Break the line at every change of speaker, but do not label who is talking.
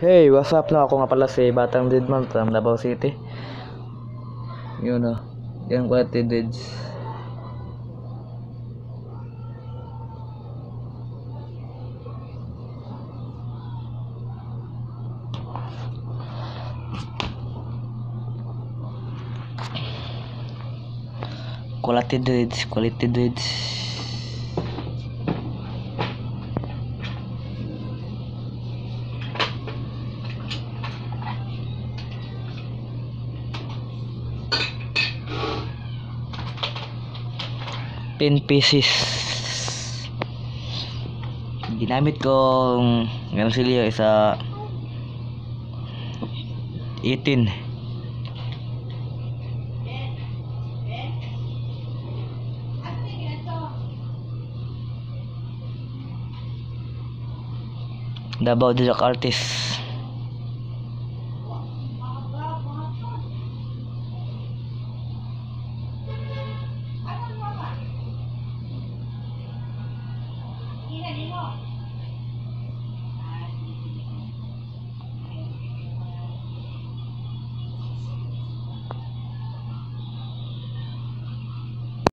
Hey, what's up na? Ako nga pala si Batang Didman from Davao City. Yun o. Yan ko ati Dids. Quality Dids, quality Dids. 10 pieces. Ginamit kong ganun sila isa 18 Davao Jack Artist.